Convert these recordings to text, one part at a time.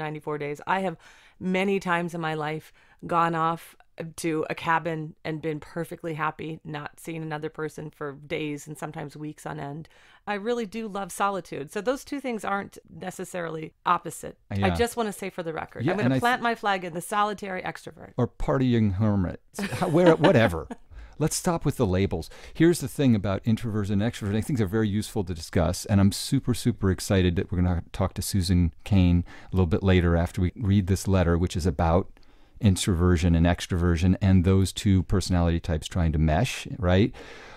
94 days. I have many times in my life gone off to a cabin and been perfectly happy not seeing another person for days and sometimes weeks on end. I really do love solitude. So those two things aren't necessarily opposite. Yeah. I just want to say for the record, Yeah, I'm going to I th- plant my flag in the solitary extrovert. or partying hermit, where, whatever. Let's stop with the labels. Here's the thing about introverts and extroverts. I think they're very useful to discuss, and I'm super, super excited that we're going to talk to Susan Cain a little bit later after we read this letter, which is about introversion and extroversion and those two personality types trying to mesh, right?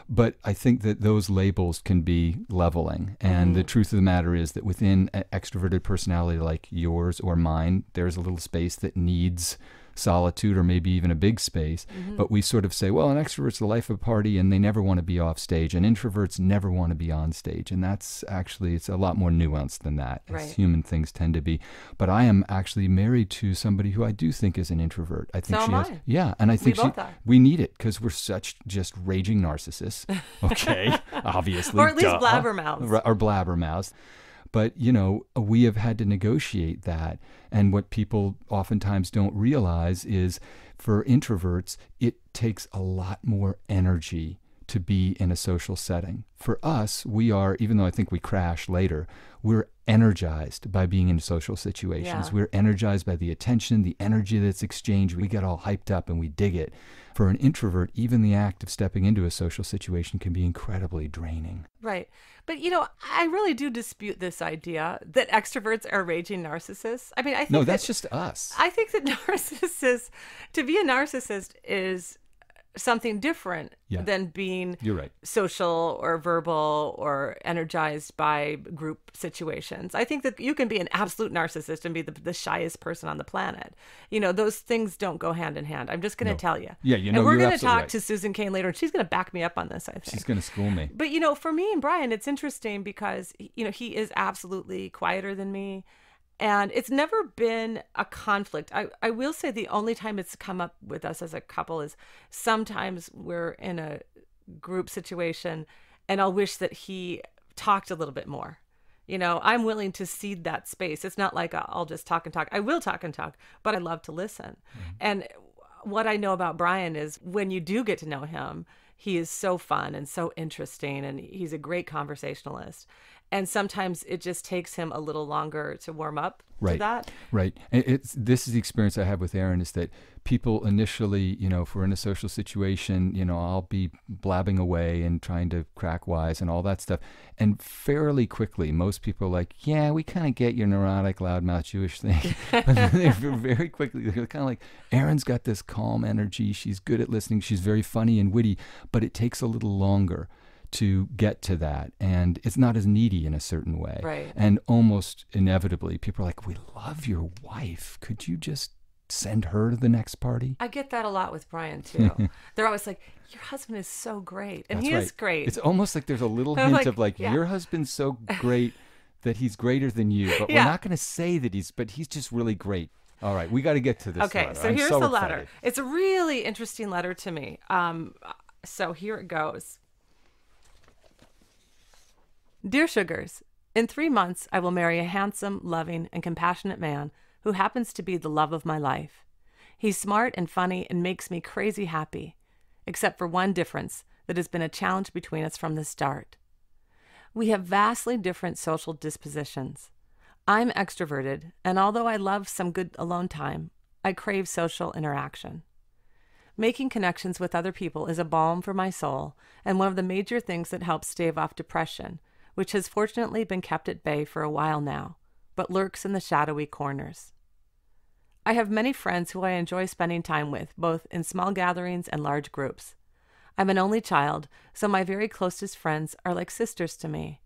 But I think that those labels can be leveling. And the mm-hmm. truth of the matter is that within an extroverted personality like yours or mine, there's a little space that needs solitude or maybe even a big space. Mm-hmm. But we sort of say, well, an extrovert's the life of a party and they never want to be off stage, and introverts never want to be on stage. And that's actually, it's a lot more nuanced than that, as human things tend to be. But I am actually married to somebody who I do think is an introvert. I think So she has, I. yeah, and I think she, both are. we need it because we're such just raging narcissists. Okay, obviously, Or at least duh. blabbermouths. Right, or blabbermouths. But you know, we have had to negotiate that, and what people oftentimes don't realize is, for introverts, it takes a lot more energy to be in a social setting. For us, we are, even though I think we crash later, we're energized by being in social situations. Yeah. We're energized by the attention, the energy that's exchanged. We get all hyped up and we dig it. For an introvert, even the act of stepping into a social situation can be incredibly draining. Right. But you know, I really do dispute this idea that extroverts are raging narcissists. I mean, I think No, that- that's just us. I think that narcissists to be a narcissist is something different Yeah. than being You're right. social or verbal or energized by group situations. I think that you can be an absolute narcissist and be the, the shyest person on the planet. You know, those things don't go hand in hand. I'm just going to tell you. Yeah, you know, And we're gonna talk right. to Susan Cain later, and she's going to back me up on this. I think. She's going to school me. But you know, for me and Brian, it's interesting because you know he is absolutely quieter than me, and it's never been a conflict. I I will say the only time it's come up with us as a couple is sometimes we're in a group situation, and I'll wish that he talked a little bit more. You know, I'm willing to cede that space. It's not like I'll just talk and talk. I will talk and talk, but I love to listen. Mm-hmm. And what I know about Brian is when you do get to know him, he is so fun and so interesting, and he's a great conversationalist. And sometimes it just takes him a little longer to warm up to Right. that. Right. And It's this is the experience I have with Erin is that people initially, you know, if we're in a social situation, you know, I'll be blabbing away and trying to crack wise and all that stuff. And fairly quickly, most people are like, yeah, we kind of get your neurotic, loudmouth Jewish thing. but very quickly, they're kind of like, Erin's got this calm energy. She's good at listening. She's very funny and witty, but it takes a little longer to get to that. And it's not as needy in a certain way. Right. And almost inevitably, people are like, we love your wife. Could you just send her to the next party? I get that a lot with Brian too. They're always like, "Your husband is so great," and That's he right. is great. It's almost like there's a little hint like, of like, yeah. your husband's so great that he's greater than you. But Yeah. we're not going to say that he's, but he's just really great. All right, we got to get to this. Okay, letter. so I'm here's so the letter. It's a really interesting letter to me. Um, so here it goes. Dear Sugars, in three months I will marry a handsome, loving, and compassionate man who happens to be the love of my life. He's smart and funny and makes me crazy happy, except for one difference that has been a challenge between us from the start. We have vastly different social dispositions. I'm extroverted, and although I love some good alone time, I crave social interaction. Making connections with other people is a balm for my soul and one of the major things that helps stave off depression, which has fortunately been kept at bay for a while now, but lurks in the shadowy corners. I have many friends who I enjoy spending time with, both in small gatherings and large groups. I'm an only child, so my very closest friends are like sisters to me.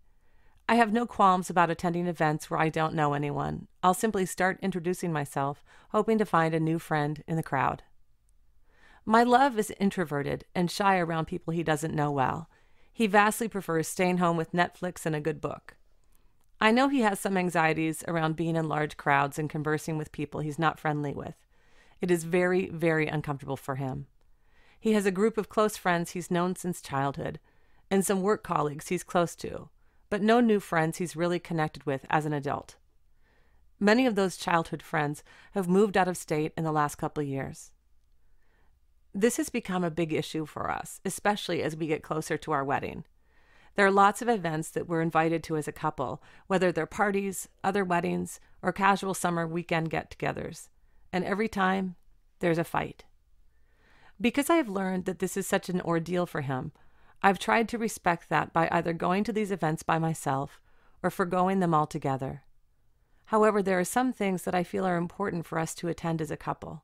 I have no qualms about attending events where I don't know anyone. I'll simply start introducing myself, hoping to find a new friend in the crowd. My love is introverted and shy around people he doesn't know well. He vastly prefers staying home with Netflix and a good book. I know he has some anxieties around being in large crowds and conversing with people he's not friendly with. It is very, very uncomfortable for him. He has a group of close friends he's known since childhood, and some work colleagues he's close to, but no new friends he's really connected with as an adult. Many of those childhood friends have moved out of state in the last couple of years. This has become a big issue for us, especially as we get closer to our wedding. There are lots of events that we're invited to as a couple, whether they're parties, other weddings, or casual summer weekend get togethers. And every time, there's a fight. Because I have learned that this is such an ordeal for him, I've tried to respect that by either going to these events by myself or foregoing them altogether. However, there are some things that I feel are important for us to attend as a couple.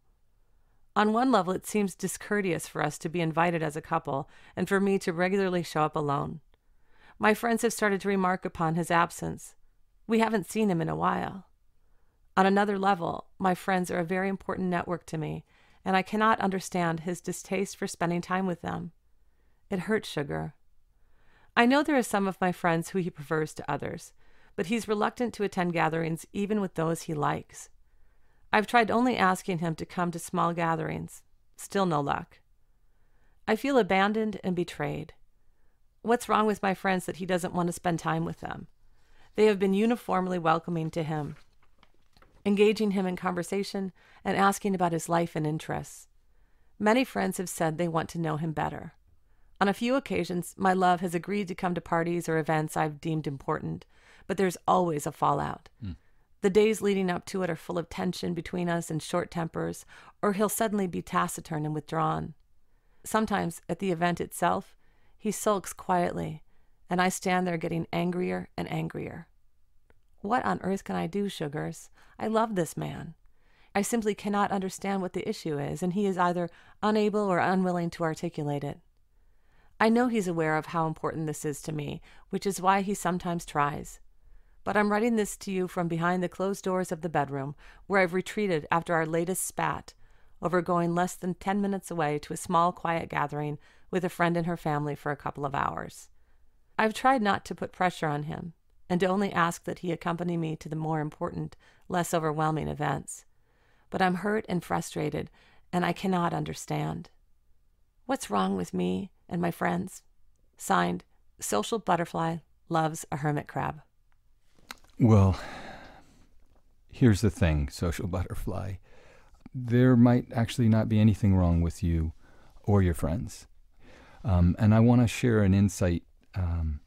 On one level, it seems discourteous for us to be invited as a couple and for me to regularly show up alone. My friends have started to remark upon his absence. We haven't seen him in a while. On another level, my friends are a very important network to me, and I cannot understand his distaste for spending time with them. It hurts Sugar. I know there are some of my friends who he prefers to others, but he's reluctant to attend gatherings even with those he likes. I've tried only asking him to come to small gatherings. Still no luck. I feel abandoned and betrayed. What's wrong with my friends that he doesn't want to spend time with them? They have been uniformly welcoming to him, engaging him in conversation and asking about his life and interests. Many friends have said they want to know him better. On a few occasions, my love has agreed to come to parties or events I've deemed important, but there's always a fallout. Mm. The days leading up to it are full of tension between us and short tempers, or he'll suddenly be taciturn and withdrawn. Sometimes, at the event itself, he sulks quietly, and I stand there getting angrier and angrier. What on earth can I do, Sugars? I love this man. I simply cannot understand what the issue is, and he is either unable or unwilling to articulate it. I know he's aware of how important this is to me, which is why he sometimes tries. But I'm writing this to you from behind the closed doors of the bedroom, where I've retreated after our latest spat, over going less than ten minutes away to a small, quiet gathering with a friend and her family for a couple of hours. I've tried not to put pressure on him and to only ask that he accompany me to the more important, less overwhelming events. But I'm hurt and frustrated, and I cannot understand. What's wrong with me and my friends? Signed, Social Butterfly Loves a Hermit Crab. Well, here's the thing, Social Butterfly. There might actually not be anything wrong with you or your friends. Um, and I want to share an insight. Um,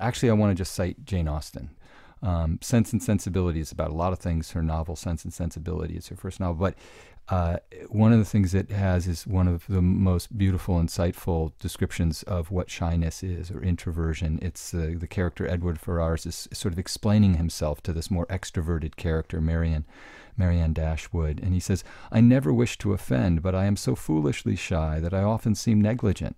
actually, I want to just cite Jane Austen. Um, Sense and Sensibility is about a lot of things. Her novel, Sense and Sensibility, is her first novel. But uh, one of the things it has is one of the most beautiful, insightful descriptions of what shyness is or introversion. It's uh, the character Edward Ferrars is sort of explaining himself to this more extroverted character, Marianne, Marianne Dashwood. And he says, I never wish to offend, but I am so foolishly shy that I often seem negligent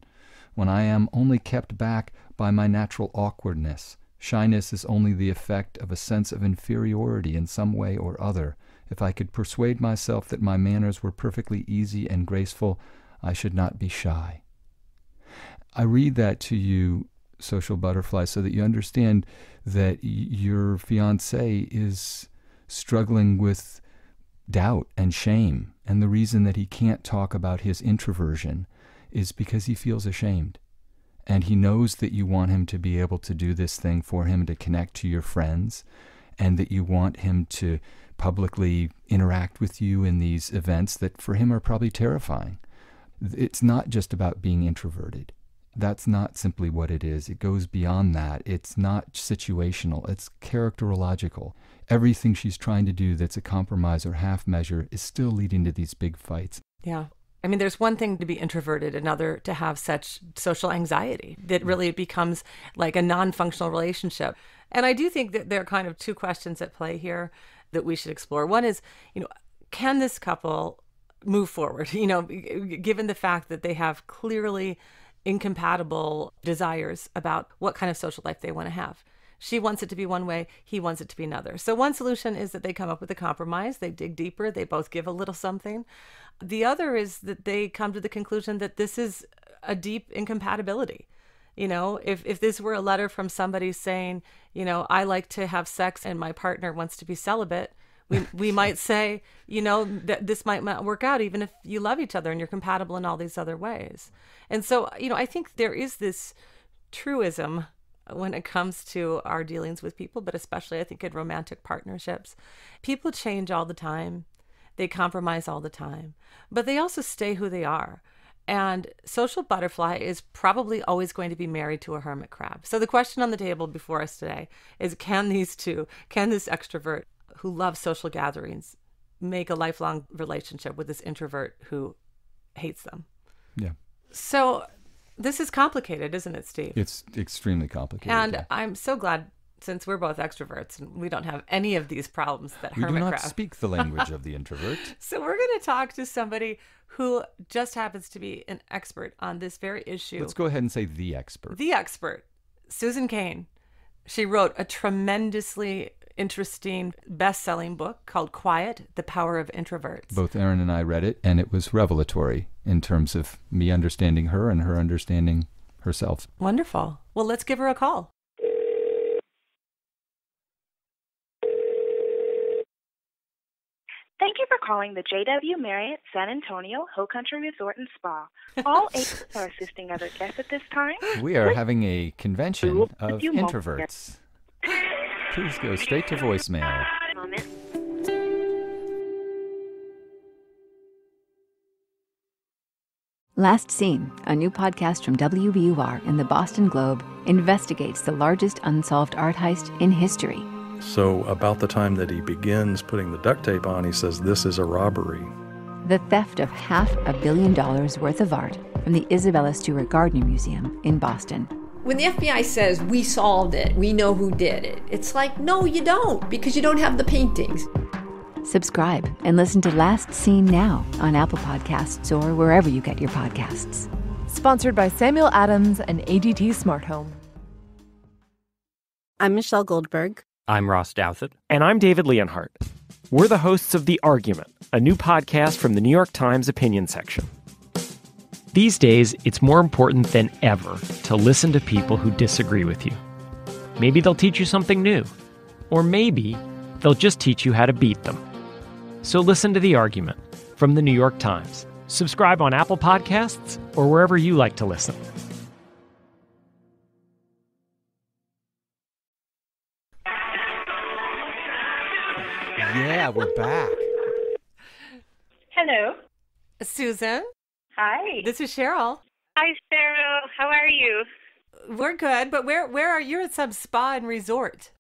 when I am only kept back by my natural awkwardness. Shyness is only the effect of a sense of inferiority in some way or other. If I could persuade myself that my manners were perfectly easy and graceful, I should not be shy. I read that to you, social butterfly, so that you understand that your fiance is struggling with doubt and shame. And the reason that he can't talk about his introversion is because he feels ashamed. And he knows that you want him to be able to do this thing for him to connect to your friends, and that you want him to publicly interact with you in these events that for him are probably terrifying. It's not just about being introverted. That's not simply what it is. It goes beyond that. It's not situational, it's characterological. Everything she's trying to do that's a compromise or half measure is still leading to these big fights. Yeah. I mean, there's one thing to be introverted, another to have such social anxiety that mm. really becomes like a non functional relationship. And I do think that there are kind of two questions at play here that we should explore. One is, you know, can this couple move forward? You know, given the fact that they have clearly incompatible desires about what kind of social life they want to have. She wants it to be one way, he wants it to be another. So, one solution is that they come up with a compromise, they dig deeper, they both give a little something. The other is that they come to the conclusion that this is a deep incompatibility. You know, if, if this were a letter from somebody saying, you know, I like to have sex and my partner wants to be celibate, we, we might say, you know, that this might not work out even if you love each other and you're compatible in all these other ways. And so, uh, you know, I think there is this truism when it comes to our dealings with people, but especially I think in romantic partnerships. People change all the time, they compromise all the time, but they also stay who they are. And social butterfly is probably always going to be married to a hermit crab. So the question on the table before us today is can these two, can this extrovert who loves social gatherings make a lifelong relationship with this introvert who hates them? Yeah. So this is complicated, isn't it, Steve? It's extremely complicated. and yeah. I'm so glad since we're both extroverts and we don't have any of these problems that we do hermit not crab. speak the language of the introvert. So we're going to talk to somebody who just happens to be an expert on this very issue. Let's go ahead and say the expert. the expert, Susan Cain. She wrote a tremendously interesting best-selling book called Quiet: The Power of Introverts. Both Erin and I read it, and it was revelatory in terms of me understanding her and her understanding herself. Wonderful. Well, let's give her a call. Thank you for calling the JW Marriott San Antonio Hill Country Resort and Spa. All agents are assisting other guests at this time. We are having a convention of introverts. Please go straight to voicemail. Moment. Last Seen, a new podcast from WBUR and the Boston Globe, investigates the largest unsolved art heist in history. So, about the time that he begins putting the duct tape on, he says, This is a robbery. The theft of half a billion dollars worth of art from the Isabella Stewart Gardner Museum in Boston. When the FBI says we solved it, we know who did it, it's like, no, you don't, because you don't have the paintings. Subscribe and listen to Last Seen now on Apple Podcasts or wherever you get your podcasts. Sponsored by Samuel Adams and ADT Smart Home. I'm Michelle Goldberg. I'm Ross Douthat. And I'm David Leonhardt. We're the hosts of The Argument, a new podcast from the New York Times opinion section. These days, it's more important than ever to listen to people who disagree with you. Maybe they'll teach you something new, or maybe they'll just teach you how to beat them. So listen to The Argument from the New York Times. Subscribe on Apple Podcasts or wherever you like to listen. Yeah, we're back. Hello. Susan, Hi. this is Cheryl. Hi, Cheryl. How are you? We're good, but where where are you at some spa and resort?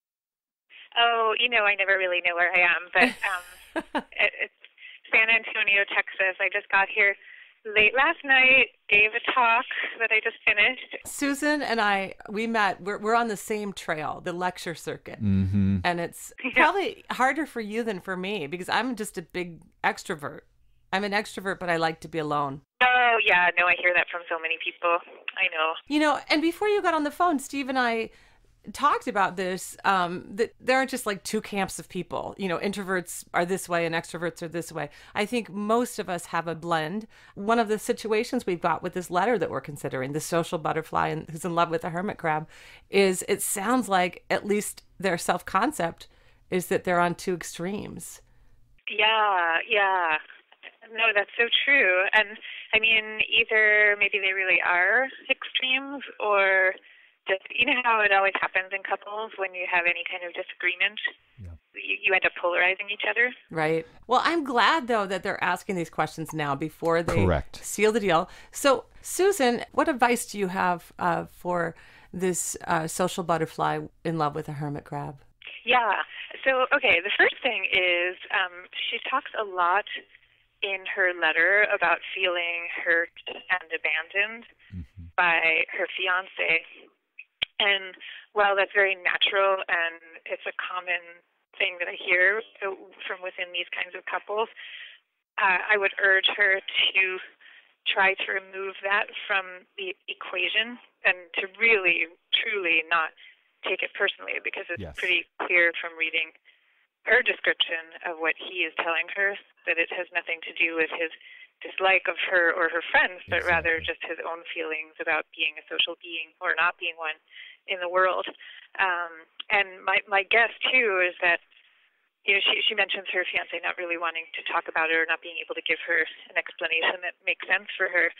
Oh, you know, I never really know where I am, but um, it, it's San Antonio, Texas. I just got here late last night, gave a talk that I just finished. Susan and I, we met. We're we're on the same trail, the lecture circuit, Mm-hmm. Mm. and it's probably harder for you than for me because I'm just a big extrovert. I'm an extrovert, but I like to be alone. Oh, yeah. No, I hear that from so many people. I know. You know, and before you got on the phone, Steve and I talked about this. Um, that there aren't just like two camps of people. You know, introverts are this way and extroverts are this way. I think most of us have a blend. One of the situations we've got with this letter that we're considering, the social butterfly and who's in love with the hermit crab, is it sounds like at least their self concept is that they're on two extremes. Yeah, yeah. No, that's so true. And I mean, either maybe they really are extremes or just, you know how it always happens in couples when you have any kind of disagreement? You, you end up polarizing each other. Right. Well, I'm glad though that they're asking these questions now before they Correct. seal the deal. So, Susan, what advice do you have uh, for this uh, social butterfly in love with a hermit crab? Yeah. So, okay, the first thing is um, she talks a lot in her letter about feeling hurt and abandoned by her fiance. And while that's very natural and it's a common thing that I hear from within these kinds of couples, uh, I would urge her to try to remove that from the equation and to really, truly not take it personally because it's Yes. pretty clear from reading her description of what he is telling her that it has nothing to do with his dislike of her or her friends, but rather just his own feelings about being a social being or not being one in the world. Um, and my my guess too is that you know she she mentions her fiance not really wanting to talk about it or not being able to give her an explanation that makes sense for her.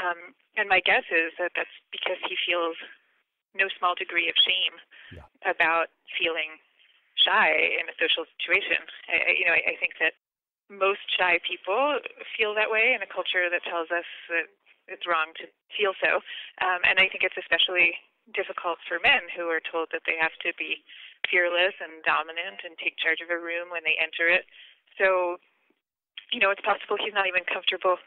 Um, and my guess is that that's because he feels no small degree of shame Yeah. about feeling shy in a social situation. I, you know, I, I think that most shy people feel that way in a culture that tells us that it's wrong to feel so. Um, and I think it's especially difficult for men who are told that they have to be fearless and dominant and take charge of a room when they enter it. So, you know, it's possible he's not even comfortable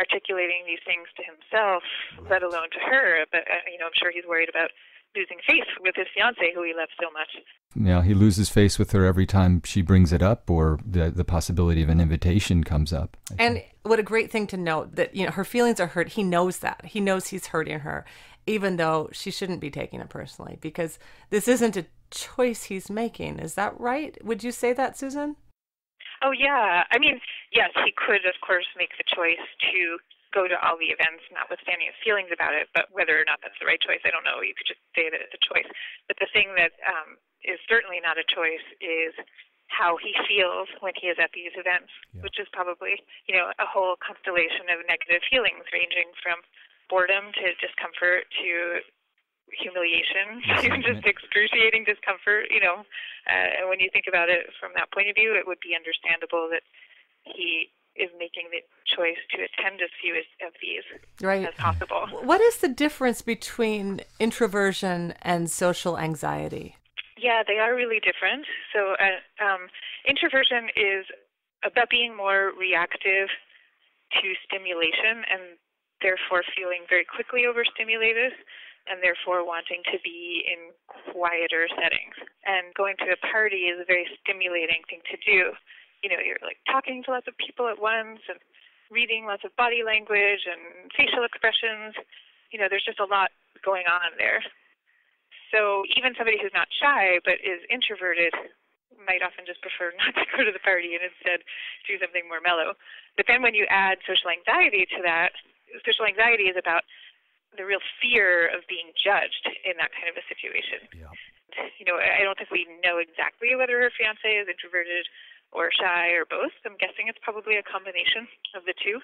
articulating these things to himself, let alone to her. But, uh, you know, I'm sure he's worried about losing face with his fiance who he loves so much. Yeah, he loses face with her every time she brings it up, or the the possibility of an invitation comes up. I And think. what a great thing to note that you know her feelings are hurt. He knows that. He knows he's hurting her, even though she shouldn't be taking it personally because this isn't a choice he's making. Is that right? Would you say that, Susan? Oh yeah, I mean, yes, he could of course make the choice to go to all the events, notwithstanding his feelings about it. But whether or not that's the right choice, I don't know. You could just say that it's a choice. But the thing that um, is certainly not a choice is how he feels when he is at these events, Yeah. which is probably you know a whole constellation of negative feelings, ranging from boredom to discomfort to humiliation to just excruciating discomfort. You know, uh, and when you think about it from that point of view, it would be understandable that he is making the choice to attend as few as, of these Right. as possible. What is the difference between introversion and social anxiety? Yeah, they are really different. So, uh, um, introversion is about being more reactive to stimulation and therefore feeling very quickly overstimulated and therefore wanting to be in quieter settings. And going to a party is a very stimulating thing to do. You know, you're like talking to lots of people at once and reading lots of body language and facial expressions. You know, there's just a lot going on there. So even somebody who's not shy but is introverted might often just prefer not to go to the party and instead do something more mellow. But then when you add social anxiety to that, social anxiety is about the real fear of being judged in that kind of a situation. Yeah. You know, I don't think we know exactly whether her fiance is introverted or shy or both. I'm guessing it's probably a combination of the two.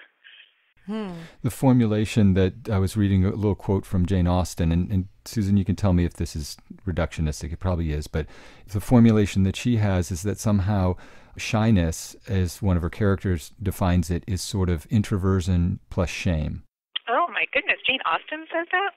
Hmm. the formulation that I was reading a little quote from Jane Austen, and, and Susan, you can tell me if this is reductionistic. It probably is, but the formulation that she has is that somehow shyness, as one of her characters defines it, is sort of introversion plus shame. Oh my goodness, Jane Austen says that?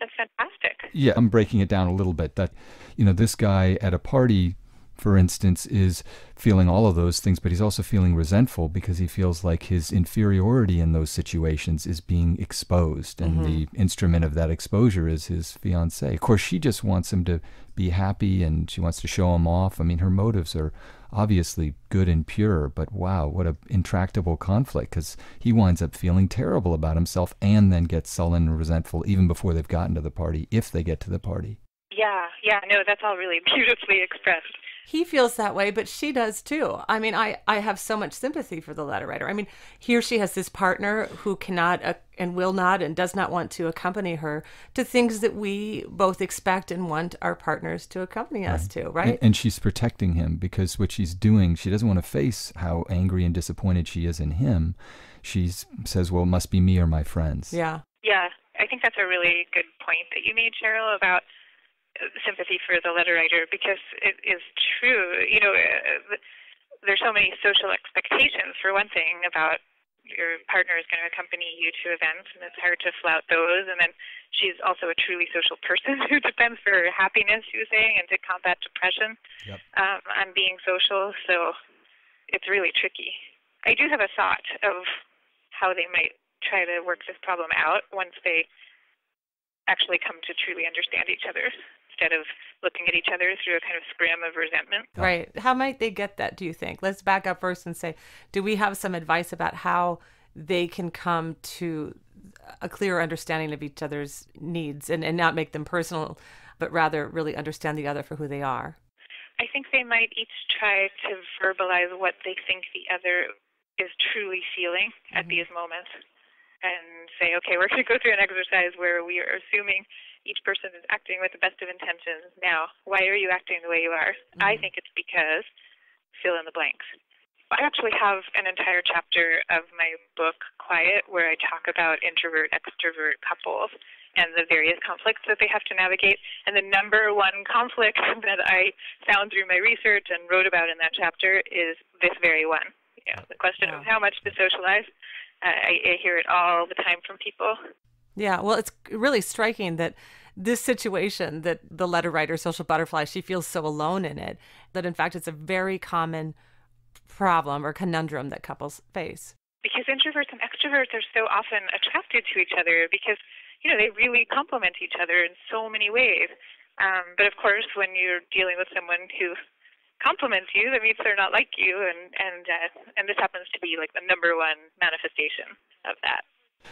That's fantastic. Yeah, I'm breaking it down a little bit. That, you know, this guy at a party, for instance, is feeling all of those things, but he's also feeling resentful because he feels like his inferiority in those situations is being exposed, and the mm-hmm. instrument of that exposure is his fiancee. Of course, she just wants him to be happy and she wants to show him off. I mean, her motives are obviously good and pure, but wow, what a intractable conflict because he winds up feeling terrible about himself and then gets sullen and resentful even before they've gotten to the party, if they get to the party. Yeah, yeah, no, that's all really beautifully expressed. He feels that way, but she does too. I mean, I, I have so much sympathy for the letter writer. I mean, here she has this partner who cannot uh, and will not and does not want to accompany her to things that we both expect and want our partners to accompany us to, right? And, and she's protecting him because what she's doing, she doesn't want to face how angry and disappointed she is in him. She says, well, it must be me or my friends. yeah. Yeah, I think that's a really good point that you made, Cheryl, about sympathy for the letter writer because it is true. You know, uh, there's so many social expectations, for one thing, about your partner is going to accompany you to events, and it's hard to flout those. And then she's also a truly social person who depends for her happiness, she was saying, and to combat depression Yep. um, on being social. So it's really tricky. I do have a thought of how they might try to work this problem out once they actually come to truly understand each other instead of looking at each other through a kind of scrim of resentment. Right. How might they get that, do you think? Let's back up first and say, do we have some advice about how they can come to a clearer understanding of each other's needs and, and not make them personal, but rather really understand the other for who they are? I think they might each try to verbalize what they think the other is truly feeling at mm-hmm. these moments and say, okay, we're going to go through an exercise where we are assuming each person is acting with the best of intentions. Now, why are you acting the way you are? I think it's because fill in the blanks. I actually have an entire chapter of my book, Quiet, where I talk about introvert extrovert couples and the various conflicts that they have to navigate. And the number one conflict that I found through my research and wrote about in that chapter is this very one. You know, the question of how much to socialize. Uh, I, I hear it all the time from people. Yeah, well, it's really striking that this situation that the letter writer, Social Butterfly, she feels so alone in it that in fact it's a very common problem or conundrum that couples face. Because introverts and extroverts are so often attracted to each other because you know, they really complement each other in so many ways. Um, but of course, when you're dealing with someone who complements you, that means they're not like you, and and uh, and this happens to be like the number one manifestation of that.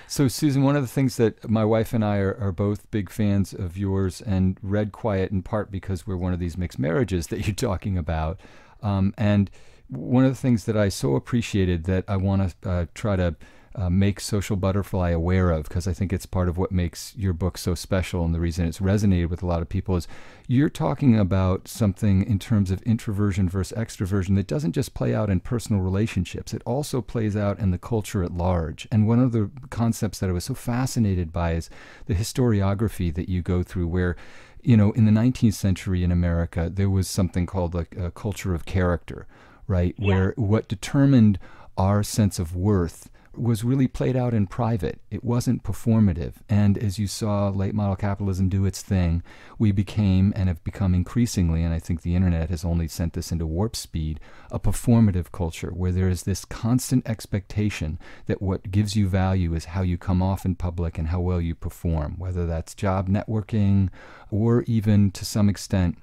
So, Susan, one of the things that my wife and I are, are, both big fans of yours and read Quiet in part because we're one of these mixed marriages that you're talking about. Um, and one of the things that I so appreciated that I want to uh, try to uh, make Social Butterfly aware of, because I think it's part of what makes your book so special and the reason it's resonated with a lot of people is you're talking about something in terms of introversion versus extroversion that doesn't just play out in personal relationships, it also plays out in the culture at large. And one of the concepts that I was so fascinated by is the historiography that you go through, where you know, in the 19th century in America, there was something called a, a culture of character, right? Yeah. Where what determined our sense of worth was really played out in private. It wasn't performative. And as you saw late model capitalism do its thing, we became and have become increasingly, and I think the internet has only sent this into warp speed, a performative culture where there is this constant expectation that what gives you value is how you come off in public and how well you perform, whether that's job networking or even to some extent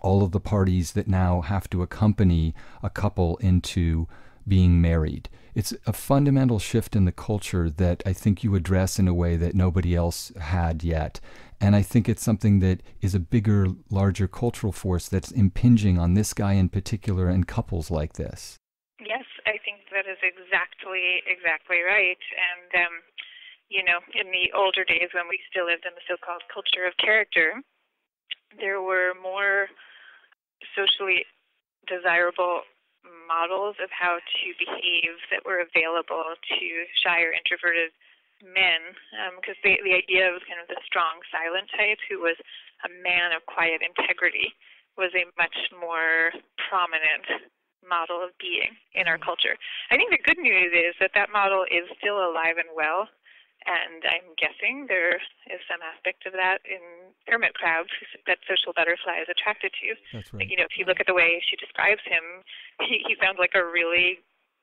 all of the parties that now have to accompany a couple into being married it's a fundamental shift in the culture that I think you address in a way that nobody else had yet. And I think it's something that is a bigger, larger cultural force that's impinging on this guy in particular and couples like this. Yes, I think that is exactly exactly right. And um, you know, in the older days when we still lived in the so-called culture of character, there were more socially desirable models of how to behave that were available to shy or introverted men because um, the the idea was kind of the strong silent type who was a man of quiet integrity was a much more prominent model of being in our culture. I think the good news is that that model is still alive and well and I'm guessing there is some aspect of that in hermit crabs that social butterfly is attracted to. That's right. You know, if you look at the way she describes him, he, he sounds like a really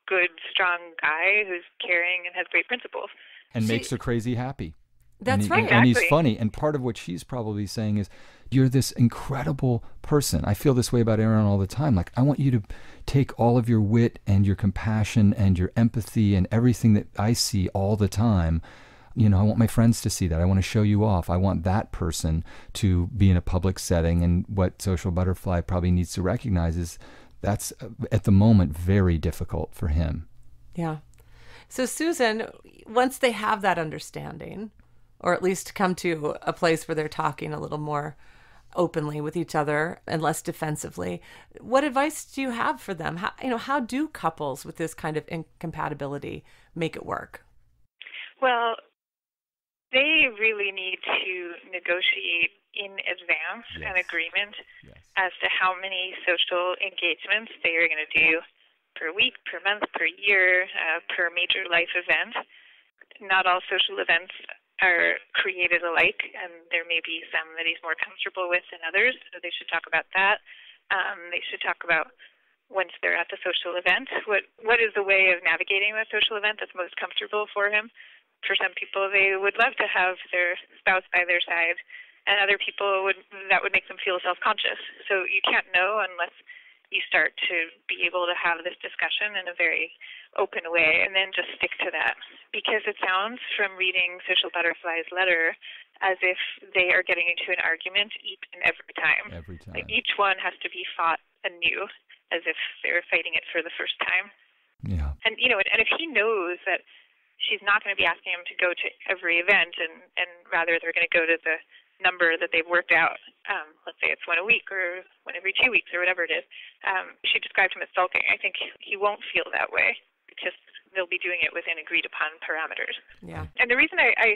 good, strong guy who's caring and has great principles. And she, makes her crazy happy. That's and he, right. And, and he's funny. And part of what she's probably saying is, you're this incredible person. I feel this way about Erin all the time. Like, I want you to take all of your wit and your compassion and your empathy and everything that I see all the time you know, I want my friends to see that. I want to show you off. I want that person to be in a public setting. And what Social Butterfly probably needs to recognize is that's uh, at the moment very difficult for him. Yeah. So, Susan, once they have that understanding, or at least come to a place where they're talking a little more openly with each other and less defensively, what advice do you have for them? How, you know, how do couples with this kind of incompatibility make it work? Well, they really need to negotiate in advance yes. an agreement yes. as to how many social engagements they are going to do per week, per month, per year, uh, per major life event. Not all social events are created alike, and there may be some that he's more comfortable with than others, so they should talk about that. Um, they should talk about once they're at the social event, what what is the way of navigating that social event that's most comfortable for him for some people they would love to have their spouse by their side and other people would that would make them feel self-conscious. So you can't know unless you start to be able to have this discussion in a very open way and then just stick to that. Because it sounds from reading social butterfly's letter as if they are getting into an argument each and every time. Every time. like each one has to be fought anew as if they're fighting it for the first time. Yeah. And you know and if he knows that she's not going to be asking them to go to every event, and and rather they're going to go to the number that they've worked out. Um, let's say it's one a week or one every two weeks or whatever it is. Um, she described him as sulking. I think he won't feel that way. Just they'll be doing it within agreed upon parameters. Yeah. And the reason I, I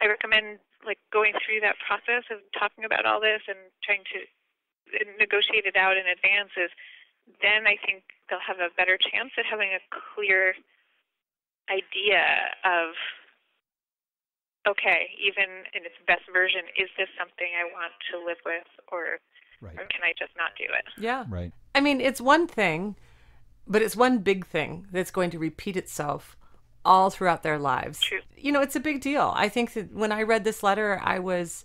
I recommend like going through that process of talking about all this and trying to negotiate it out in advance is then I think they'll have a better chance at having a clear idea of okay, even in its best version, is this something I want to live with or Right. or can I just not do it? Yeah. Right. I mean, it's one thing, but it's one big thing that's going to repeat itself all throughout their lives. True. You know, it's a big deal. I think that when I read this letter, I was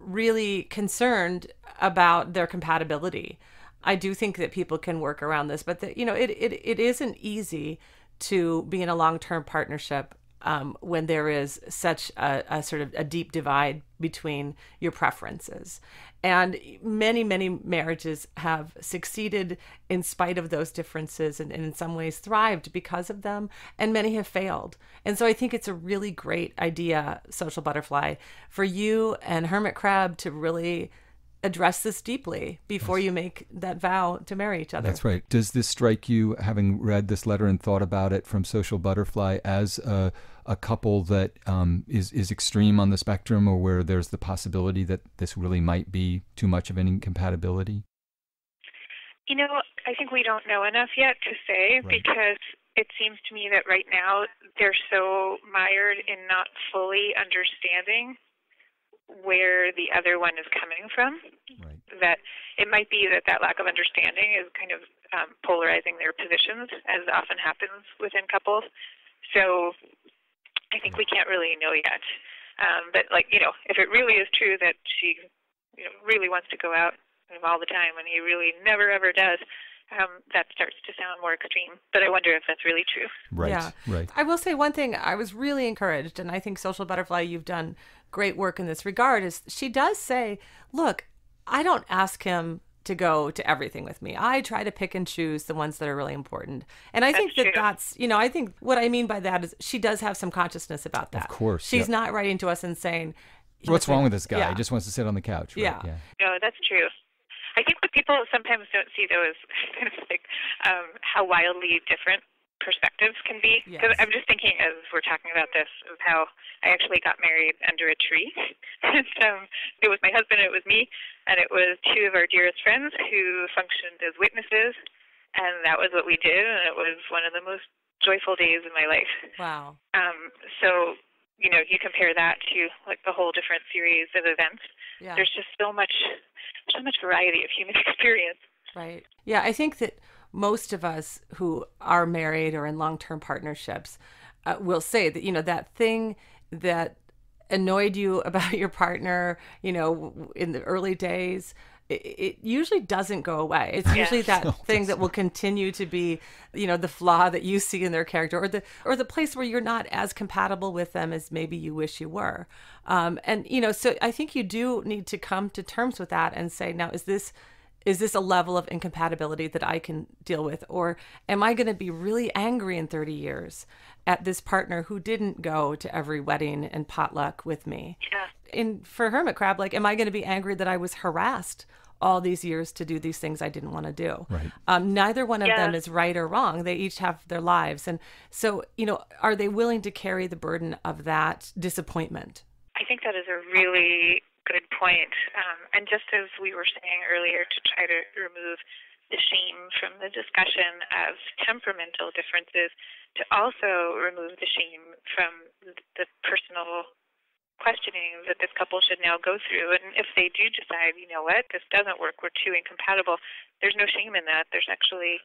really concerned about their compatibility. I do think that people can work around this, but that you know, it it, it isn't easy to be in a long term partnership um, when there is such a, a sort of a deep divide between your preferences. And many, many marriages have succeeded in spite of those differences and, and in some ways thrived because of them, and many have failed. And so I think it's a really great idea, Social Butterfly, for you and Hermit Crab to really address this deeply before you make that vow to marry each other. That's right. Does this strike you, having read this letter and thought about it from Social Butterfly, as a, a couple that um, is is extreme on the spectrum, or where there's the possibility that this really might be too much of an incompatibility? You know, I think we don't know enough yet to say Right. because it seems to me that right now they're so mired in not fully understanding where the other one is coming from Right. that it might be that that lack of understanding is kind of um, polarizing their positions, as often happens within couples. So I think we can't really know yet. Um, but like you know, if it really is true that she, you know, really wants to go out kind of all the time, and he really never ever does, um, that starts to sound more extreme. But I wonder if that's really true. Right. Yeah. Right. I will say one thing I was really encouraged, and I think Social Butterfly, you've done great work in this regard, is she does say, look, I don't ask him to go to everything with me. I try to pick and choose the ones that are really important. And I think that true. that's, you know, I think what I mean by that is she does have some consciousness about that. Of course, She's yeah. not writing to us and saying, What's wrong with this guy? Yeah. He just wants to sit on the couch. Right? Yeah. yeah. No, that's true. I think what people sometimes don't see though is kind of like um, how wildly different perspectives can be. Because Yes. I'm just thinking as we're talking about this of how I actually got married under a tree. and um, it was my husband, it was me, and it was two of our dearest friends who functioned as witnesses. And that was what we did, and it was one of the most joyful days in my life. wow. Um, so, you know, you compare that to like the whole different series of events. Yeah. There's just so much, so much variety of human experience. Right. Yeah, I think that most of us who are married or in long-term partnerships uh, will say that you know that thing that annoyed you about your partner, you know, in the early days, it, it usually doesn't go away. It's usually that thing that will continue to be, you know, the flaw that you see in their character, or the or the place where you're not as compatible with them as maybe you wish you were. Um, and you know, so I think you do need to come to terms with that and say, now, is this is this a level of incompatibility that I can deal with? Or am I going to be really angry in 30 years at this partner who didn't go to every wedding and potluck with me? Yeah. And for Hermit Crab, like, am I going to be angry that I was harassed all these years to do these things I didn't want to do? Right. Um, neither one of Yeah. them is right or wrong. They each have their lives. And so, you know, are they willing to carry the burden of that disappointment? I think that is a really good point. Um, and just as we were saying earlier, to try to remove the shame from the discussion of temperamental differences, to also remove the shame from the personal questioning that this couple should now go through. And if they do decide, you know what, this doesn't work, we're too incompatible, there's no shame in that. There's actually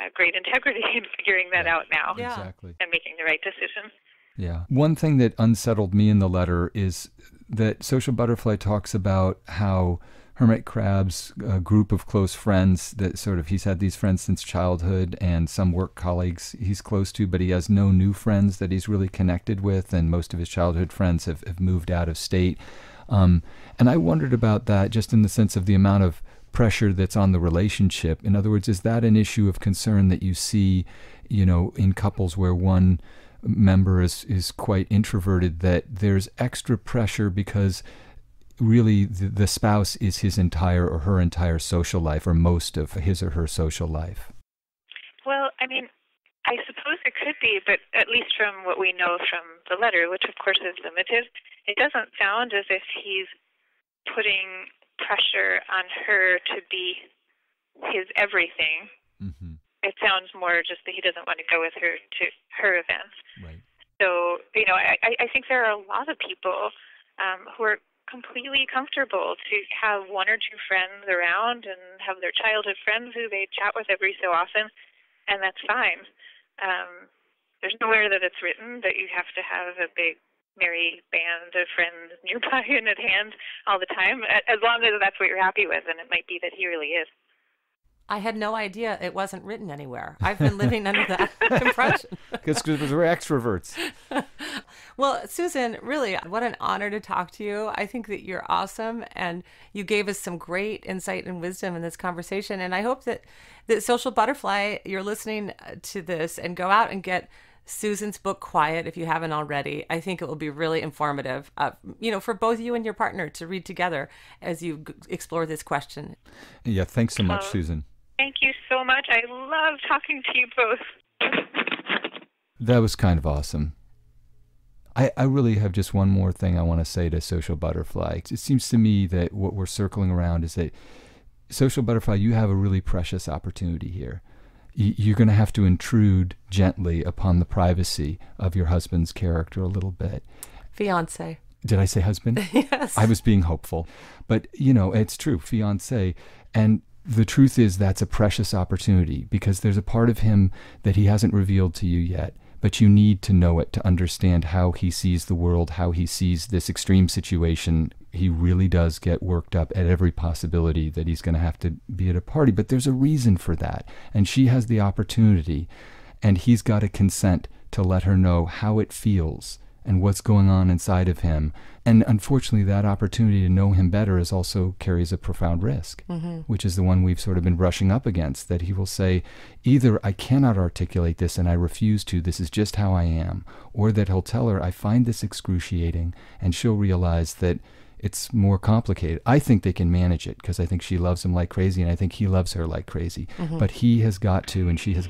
uh, great integrity in figuring that out now Yeah. Exactly. and making the right decision. Yeah. One thing that unsettled me in the letter is that Social Butterfly talks about how Hermit Crab's uh, group of close friends that sort of he's had these friends since childhood and some work colleagues he's close to, but he has no new friends that he's really connected with, and most of his childhood friends have, have moved out of state. Um, and I wondered about that just in the sense of the amount of pressure that's on the relationship. In other words, is that an issue of concern that you see, you know, in couples where one member is, is quite introverted, that there's extra pressure because really the, the spouse is his entire or her entire social life or most of his or her social life? Well, I mean, I suppose it could be, but at least from what we know from the letter, which of course is limited, it doesn't sound as if he's putting pressure on her to be his everything. Mm-hmm. It sounds more just that he doesn't want to go with her to her events. Right. So, you know, I, I think there are a lot of people um, who are completely comfortable to have one or two friends around and have their childhood friends who they chat with every so often, and that's fine. Um, there's nowhere that it's written that you have to have a big merry band of friends nearby and at hand all the time, as long as that's what you're happy with, and it might be that he really is. I had no idea it wasn't written anywhere. I've been living under that impression. Because we're extroverts. well, Susan, really, what an honor to talk to you. I think that you're awesome, and you gave us some great insight and wisdom in this conversation. And I hope that that Social Butterfly, you're listening to this, and go out and get Susan's book Quiet if you haven't already. I think it will be really informative, uh, you know, for both you and your partner to read together as you g- explore this question. Yeah, thanks so much, uh, Susan. Thank you so much. I love talking to you both. that was kind of awesome. I, I really have just one more thing I want to say to Social Butterfly. It seems to me that what we're circling around is that Social Butterfly, you have a really precious opportunity here. You're going to have to intrude gently upon the privacy of your husband's character a little bit. Fiance. Did I say husband? yes. I was being hopeful. But, you know, it's true, fiance. And the truth is that's a precious opportunity because there's a part of him that he hasn't revealed to you yet but you need to know it to understand how he sees the world how he sees this extreme situation. He really does get worked up at every possibility that he's going to have to be at a party but there's a reason for that and she has the opportunity and he's got to consent to let her know how it feels and what's going on inside of him. And unfortunately, that opportunity to know him better is also carries a profound risk, mm-hmm. which is the one we've sort of been brushing up against. That he will say, either I cannot articulate this and I refuse to, this is just how I am, or that he'll tell her, I find this excruciating, and she'll realize that it's more complicated. I think they can manage it because I think she loves him like crazy and I think he loves her like crazy. Mm-hmm. But he has got to and she has